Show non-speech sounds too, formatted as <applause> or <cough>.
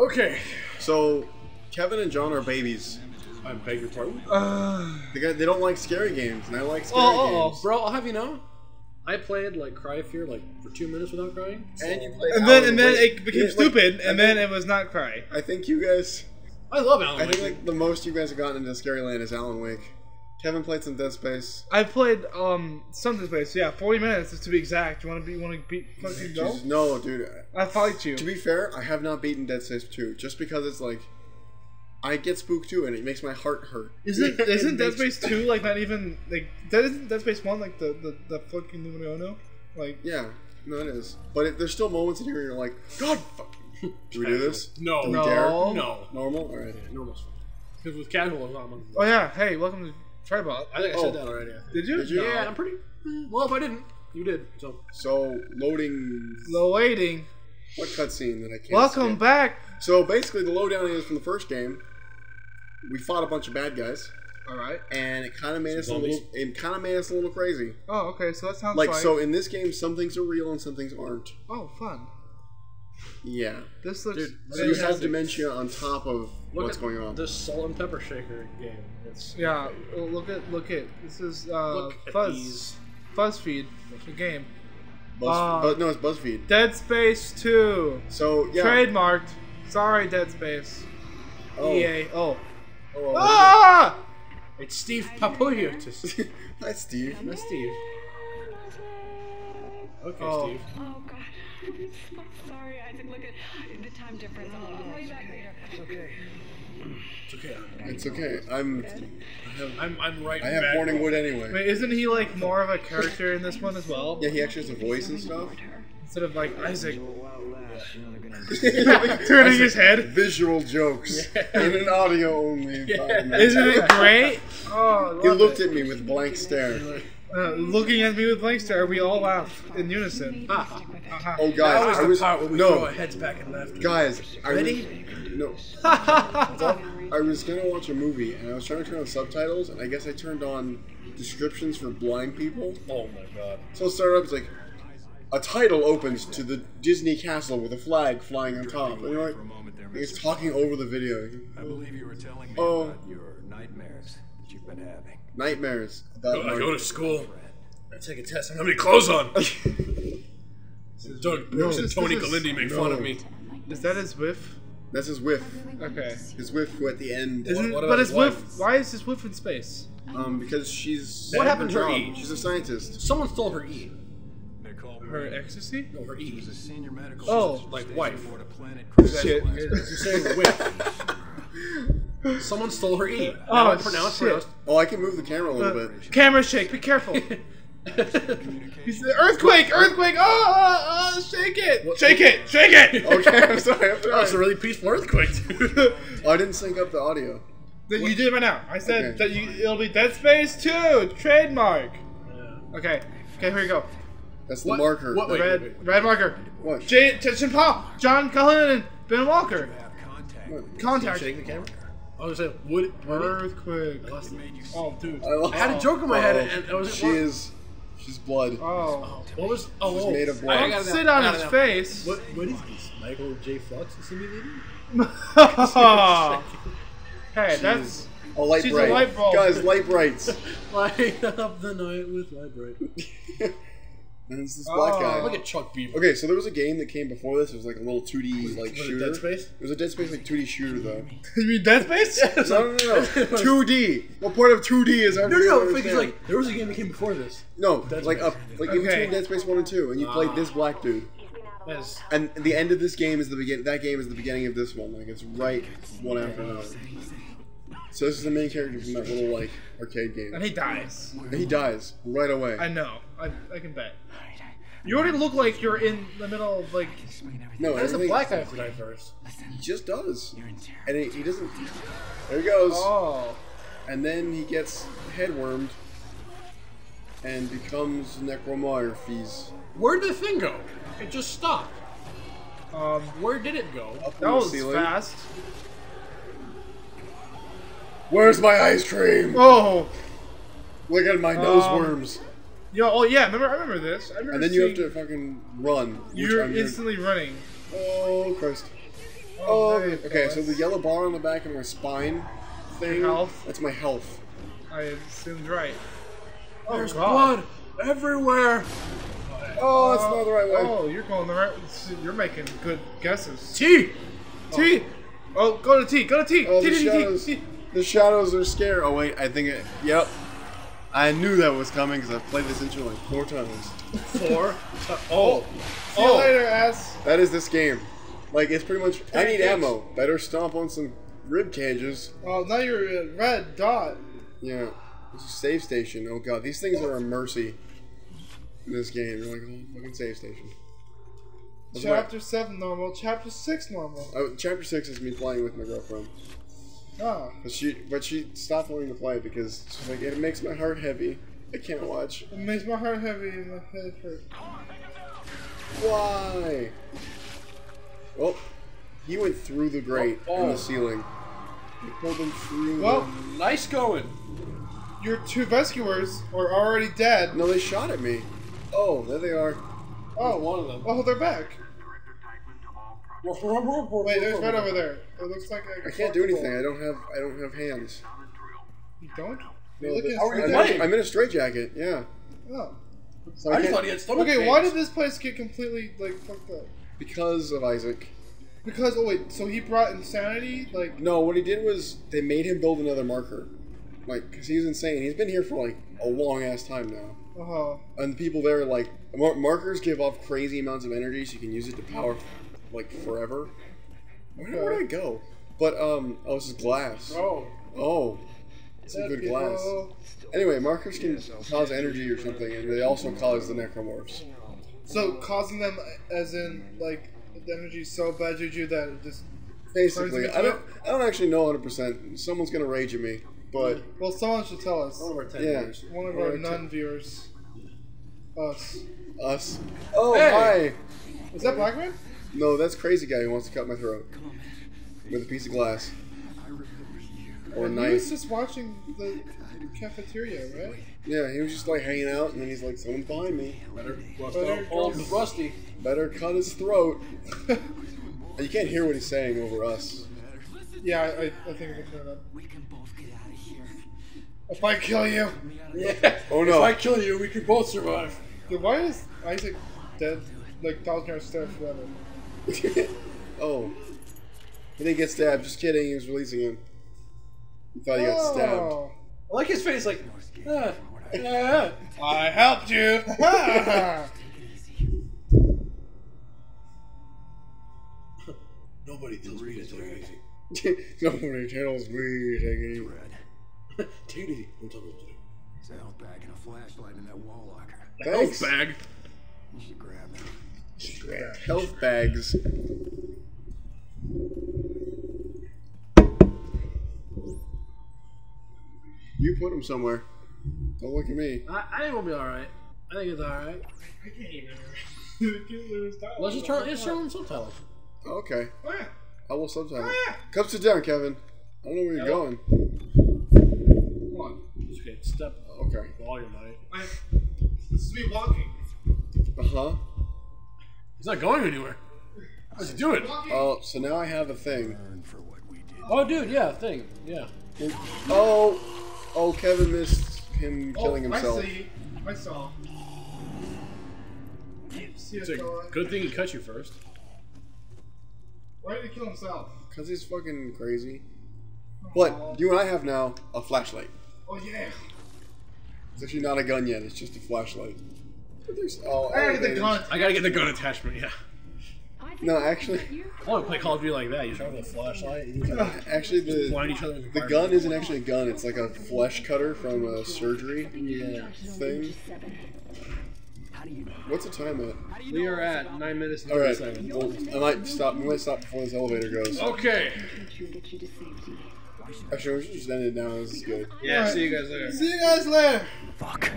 Okay. So, Kevin and John are babies. I beg your pardon. Uh, They, got, they don't like scary games, and I like scary Oh, oh, games. oh, bro, I'll have you know. I played like Cry of Fear like for two minutes without crying. And you played and then Alan and then Wake. it became Yeah, like, stupid, I and then it was not cry. I think you guys. I love Alan I Wake. think like the most you guys have gotten into Scary Land is Alan Wake. Kevin played some Dead Space. I played um something space. Yeah, forty minutes to be exact. You want to be want to beat fucking go? No, dude. I fight you. To be fair, I have not beaten Dead Space 2 just because it's like I get spooked too, and it makes my heart hurt. Isn't <laughs> isn't Dead Space two like not even like that isn't Dead Space one like the the, the fucking numero uno? Like Yeah, no, it is. But it, there's still moments in here where you're like, God, fuck. <laughs> Do we do this? No, Do we No. dare? no. Normal. All right. Normal's fine. Because with casual, it's not. oh yeah, hey, welcome to Tribot. I think I Oh. said that already. Did you? Did you? Yeah, I'm pretty. eh, Well, if I didn't, you did. So So loading. Low waiting. What cutscene that I can't. Welcome skip? back. So basically, the lowdown is from the first game. We fought a bunch of bad guys, All right. and it kind of made us a zombies? little. It kind of made us a little crazy. Oh, okay. So that sounds Like like, so, in this game, some things are real and some things aren't. Oh, fun. Yeah. This looks. Dude, So you have fantastic. dementia on top of look what's at going on. This salt and pepper shaker game. It's Yeah. well, Look at look at this is uh Look at Fuzz these. Fuzzfeed the game. Buzz, uh, but no, it's BuzzFeed. Dead Space Two. So yeah. Trademarked. Sorry, Dead Space. Oh. EA. Oh. Oh, oh, Ah! It's Steve Papoutsis. oh. <laughs> Hi, Steve. That's Steve. Okay, Oh. Steve. God. I'm so sorry, Isaac. Look at the time difference. I'll, I'll call you back later. Okay. It's okay. It's okay. I'm. I'm I'm right. I have back. Morningwood anyway. Wait, isn't he like more of a character in this one as well? Yeah, he actually has a voice and stuff. Instead of like Isaac <laughs> <laughs> Turning turning his head. Visual jokes in an audio only. <laughs> environment. Isn't it great? Oh, He looked it. at me with blank stare. Uh, looking at me with blank stare. We all laugh in unison. Ah, Uh-huh. Oh, that guys, was I the was part where we throw no, our heads back and left. guys. I was, Ready? no, <laughs> I was gonna watch a movie and I was trying to turn on subtitles and I guess I turned on descriptions for blind people. Oh my god. So it started up. It's like a title opens to the Disney castle with a flag flying on top. And you're like, it's talking over the video. I believe you were telling me Oh. about your nightmares that you've been having. Nightmares about. I go to school. I take a test. I'm gonna be clothes on. <laughs> Doug Brooks and this Tony is- Galindi make fun of no. me. Is that his whiff? That's his whiff. Okay. His whiff at the end. Isn't, what but about his his whiff. Why is his whiff in space? Um, because she's. What happened to her job. E? She's a scientist. Someone stole her E. Nicole Her ecstasy? No, her E. was a senior medical Oh, assistant like stationed wife. aboard a planet Shit. You're saying whip. Someone stole her E. Oh, I pronounce shit. pronounced. Oh, I can move the camera a little Uh, bit. camera shake. Be careful. <laughs> He's the earthquake. Earthquake. Oh, oh, oh, shake it. Shake it. Shake <laughs> it. Okay, I'm sorry. I'm <laughs> That was a really peaceful earthquake, dude. Oh, I didn't sync up the audio. That you did it right now. I said Okay. that you, it'll be Dead Space 2 trademark. Okay. Okay, here we go. That's the What- marker. what- Wait, red, wait, wait. red marker. What? Jay, Chen Paul, John Cullen, and Ben Walker. contact. Contact. Shake the camera. I was saying, would it? Earthquake. Oh, dude. Oh. I, I had a joke in my head, oh, and I was. She is. She's blood. Oh. oh. What was? Oh, She's oh. made of I- blood. I got it now. Sit on his face. What? What is this? Michael J. Fox is Flux simulator? <laughs> hey, that's. A light She's a bright. light bulb. Guys, light brights. <laughs> Light up the night with light bright. <laughs> and it's this black Oh. guy. Look at Chuck Beaver. Okay, so there was a game that came before this. It was like a little 2D like Was it shooter. Dead Space? It was a Dead Space like 2D shooter though. <laughs> You mean Dead Space? <laughs> No, no, no, no. <laughs> 2D. What part of 2D is No, no, no. Because like there was a game that came before this. no, Dead like Space. up, like in between Dead Space one and two, and you played this black dude. As And the end of this game is the begin. That game is the beginning of this one. Like it's right one after another. So this is the main character from that little like arcade game. and he dies. And he dies right away. I know. I, I can bet. You already look like you're in the middle of like. no, Why does the black guy have to die first? He just does. And he, he doesn't. There he goes. Oh. And then he gets headwormed and becomes necromorphs. Where did the thing go? It just stopped. Um. Where did it go? Up That the was ceiling. fast. Where's my ice cream? Oh. Look at my nose Um, worms. Yo. Oh yeah. Remember? I remember this. I remember And then you have to fucking run. You're instantly running. Oh Christ! Oh, hey, okay. So the yellow bar on the back of my spine thing. Your health? That's my health. I assumed right. Oh, There's God. blood everywhere. Oh, that's not the right way. Oh, you're going the right. You're making good guesses. T. T. Oh, go to T. Go to T. Oh, T. T. T. T. The shadows are scary. Oh wait, I think it. Yep. I knew that was coming because I've played this intro like four times. Four. Oh. oh. See oh. you Oh. later, ass. That is this game. Like it's pretty much. I need ammo. Better stomp on some rib cages. Oh, now you're a red dot. Yeah. This is a save station. Oh god, these things are a mercy. In this game, you're like little fucking save station. That's Chapter seven normal. Chapter six normal. Oh, chapter six is me playing with my girlfriend. Oh, But she, but she stopped wanting to play because she's like, it makes my heart heavy. I can't watch. it makes my heart heavy and my head hurt. Why? Well, he went through the grate Oh, in oh. the ceiling. He pulled him through. Well, Nice going. your two rescuers are already dead. no, they shot at me. Oh, there they are. Oh, one of them. Oh, they're back. Wait, there's red over there. It looks like a I can't do anything. I don't have. I don't have hands. You don't? No, Look but- at How are you I'm. I'm in a straitjacket. Yeah. Oh. So I I just thought he had stomach Okay, pains. why did this place get completely like fucked up? because of Isaac. Because oh wait, so he brought insanity? Like No, what he did was they made him build another marker. Like, because he's insane. He's been here for like a long ass time now. oh And the people there, like, mar- markers give off crazy amounts of energy, so you can use it to power, like, forever. Where, where'd I go? But, um, oh, this is glass. Oh. Oh. It's a good glass. Anyway, markers can cause energy or something, and they also cause the necromorphs. So causing them as in like the energy is so bad juju that it just Basically, I don't, I don't actually know 100%. Someone's gonna rage at me, but well someone should tell us. One of our ten Yeah. years. One of Or our non viewers. Us. us. Oh, Hey! hi! Is that Blackman? No, that's crazy guy who wants to cut my throat with a piece of glass or a He was just watching the cafeteria, right? Yeah, he was just like hanging out, and then he's like, "Someone's behind me. Better bust Better out go- Rusty. Better cut his throat." <laughs> you can't hear what he's saying over us. yeah, I, I, I think I can turn it up. If I kill you, Yeah. Oh, no. If I kill you, we can both survive. Dude, why is Isaac dead like thousand years dead forever? <laughs> oh, he didn't get stabbed. Just kidding. He was releasing him. He thought he got stabbed. Oh, I like his face, like, ah, yeah. I helped you. <laughs> <laughs> Nobody tells me to take it easy. Nobody tells me take it easy. Red. Take it easy. Don't tell me what to do. There's a health bag and a flashlight in that wall locker. Thanks. bag. You should grab them. Health bags. You put them somewhere. Don't look at me. I, I think we'll be alright. I think it's alright. I can't even. <laughs> Let's just turn, let's turn on subtitles. Okay. Oh, yeah. I will subtitle. Oh, yeah. Come sit down, Kevin. I don't know where you're Hello. going. Come on. Just okay, step Okay. volume, mate. This is me walking. Uh huh. He's not going anywhere. What's he doing? Walking. Oh, so now I have a thing. For what we did. Oh, dude, yeah, thing, yeah. Oh, oh, Kevin missed him oh, killing oh, himself. I see. I saw. It's a good thing he cut you first. Why did he kill himself? Cause he's fucking crazy. But you and I have now a flashlight. Oh yeah. It's actually not a gun yet. It's just a flashlight. But there's- Oh, I gotta get the gun. I gotta get the gun attachment, yeah. No, actually, I want to play Call of Duty like that. You start with a flashlight, and <laughs> you actually the blind each other the gun isn't actually a gun. It's like a flesh cutter from a surgery Yeah. thing. What's the time at? We are at 9 minutes and All 30 seconds. well, I might stop. We might stop before this elevator goes. Okay. Actually, we should just end it now. This is good. Yeah, see you guys later. See you guys later. Fuck.